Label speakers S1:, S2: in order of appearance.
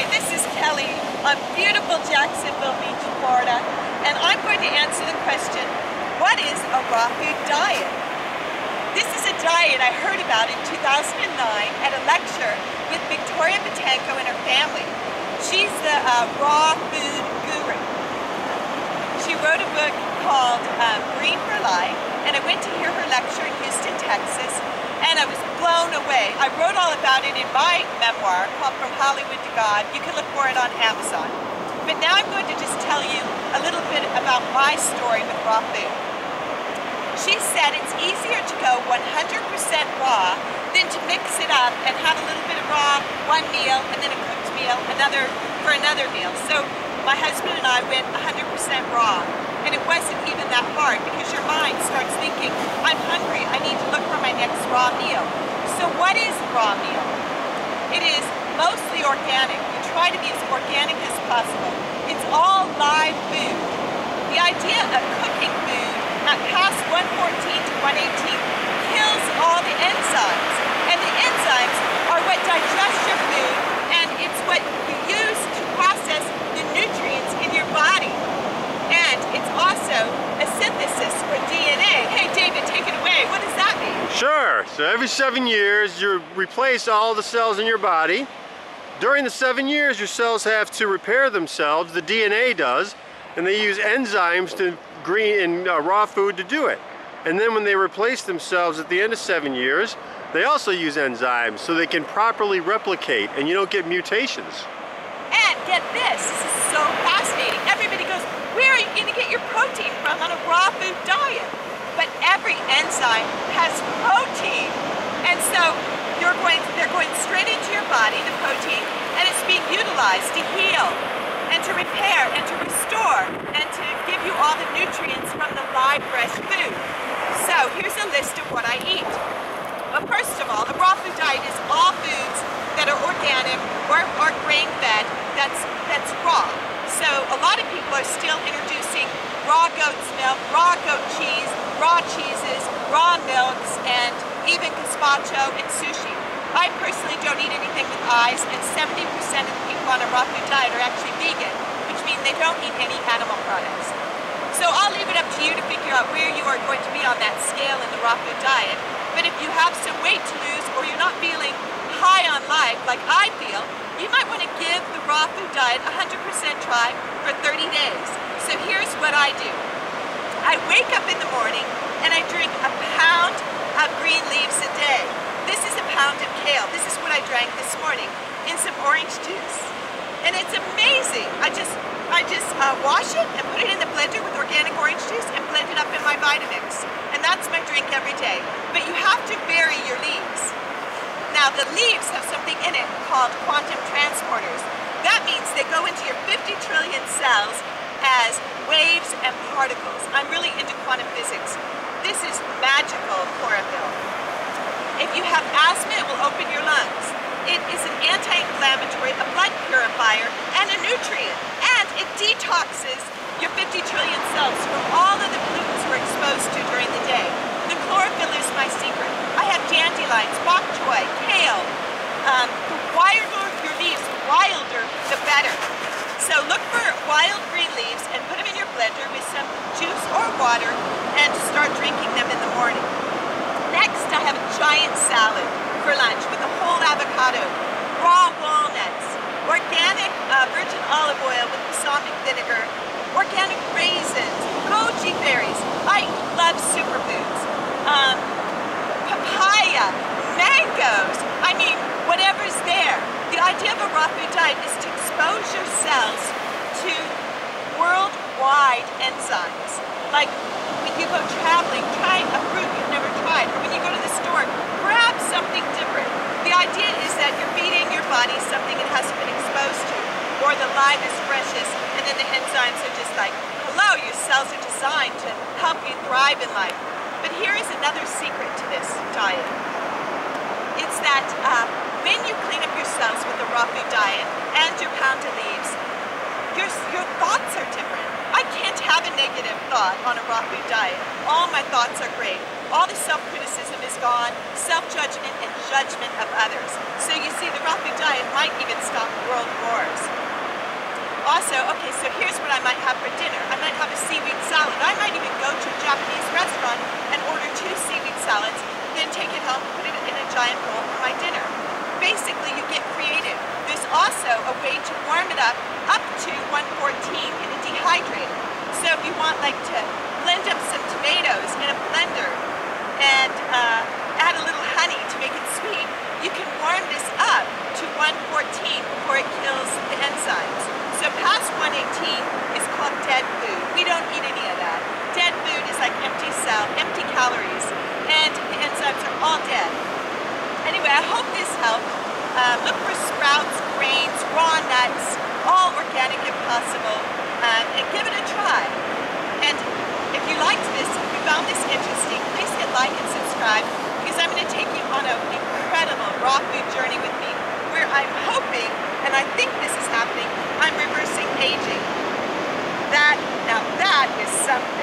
S1: Hi, this is Kelly on beautiful Jacksonville Beach, Florida, and I'm going to answer the question, what is a raw food diet? This is a diet I heard about in 2009 at a lecture with Victoria Boutenko and her family. She's the uh, raw food guru. She wrote a book called um, Green for Life, and I went to hear her lecture in Houston, Texas, and I was blown away. I wrote all about it in my memoir called From Hollywood to God. You can look for it on Amazon. But now I'm going to just tell you a little bit about my story with raw food. She said it's easier to go 100% raw than to mix it up and have a little bit of raw one meal and then a cooked meal another for another meal. So my husband and I went 100% raw. And it wasn't even that hard because your mind starts thinking, I'm hungry, I need to look for my next raw meal. So what is raw meal? It is mostly organic. We try to be as organic as possible. It's all live food. The idea of cooking food at past 114 to 118 kills all the enzymes. And the enzymes are what digest your food and it's what you use to process the nutrients in your body. And it's also a synthesis for DNA. Hey David, take it away. What does that mean?
S2: Sure. So every seven years you replace all the cells in your body. During the seven years your cells have to repair themselves, the DNA does, and they use enzymes to green and uh, raw food to do it. And then when they replace themselves at the end of seven years, they also use enzymes so they can properly replicate and you don't get mutations.
S1: And get this, this is so fascinating. Are going to get your protein from on a raw food diet? But every enzyme has protein. And so you're going, they're going straight into your body, the protein, and it's being utilized to heal and to repair and to restore and to give you all the nutrients from the live fresh food. So here's a list of what I eat. But first of all, a raw food diet is all foods that are organic or, or grain-fed that's, that's raw. So a lot of people are still introducing raw goat's milk, raw goat cheese, raw cheeses, raw milks, and even gazpacho and sushi. I personally don't eat anything with eyes, and 70% of the people on a raw food diet are actually vegan, which means they don't eat any animal products. So I'll leave it up to you to figure out where you are going to be on that scale in the raw food diet. But if you have some weight to lose or you're not feeling high on life like I feel, you might want to give the raw food diet 100% try for 30 days. So here's what I do. I wake up in the morning and I drink a pound of green leaves a day. This is a pound of kale. This is what I drank this morning in some orange juice. And it's amazing. I just I just uh, wash it and put it in the blender with organic orange juice and blend it up in my Vitamix. And that's my drink every day. But you have to bury your leaves. Now the leaves have something in it called quantum transporters. That means they go into your 50 trillion cells as waves and particles. I'm really into quantum physics. This is magical chlorophyll. If you have asthma, it will open your lungs. It is an anti-inflammatory, a blood purifier, and a nutrient. And it detoxes your 50 trillion cells from all of the pollutants we're exposed to during the day. The chlorophyll is my secret. I have dandelions, bok choy, kale. Um, the wilder your leaves, wilder the better. So look for wild green leaves and put them in your blender with some juice or water and start drinking them in the morning. Next, I have a giant salad for lunch with a whole avocado, raw walnuts, organic uh, virgin olive oil with balsamic vinegar, organic raisins, goji berries. I love superfoods. Um, papaya, mangoes. I mean, whatever's there. The idea of a raw food diet is to expose your cells to worldwide enzymes. Like when you go traveling, try a fruit you've never tried. Or when you go to the store, grab something different. The idea is that you're feeding your body something it hasn't been exposed to, or the live is freshest, and then the enzymes are just like, hello, your cells are designed to help you thrive in life. But here is another secret to this diet. It's that uh, when you clean up your cells with the raw food diet and your pound of leaves, your, your thoughts are different. Have a negative thought on a food diet. All my thoughts are great. All the self-criticism is gone, self-judgment and judgment of others. So you see, the food diet might even stop world wars. also, okay, so here's what I might have for dinner. I might have a seaweed salad. I might even go to a Japanese restaurant and order two seaweed salads, then take it home, and put it in a giant bowl for my dinner. Basically, you get creative. There's also a way to warm it up up to 114 in a dehydrator. So if you want like to blend up some tomatoes in a blender and uh, add a little honey to make it sweet, you can warm this up to 114 before it kills the enzymes. So past 118 is called dead food. We don't eat any of that. Dead food is like empty cell, empty calories, and the enzymes are all dead. Anyway, I hope this helped. Uh, look for sprouts, grains, raw nuts, all organic if possible, um, and give it a try. And if you liked this, if you found this interesting, please hit like and subscribe because I'm going to take you on an incredible raw food journey with me where I'm hoping, and I think this is happening, I'm reversing aging. That, now that is something.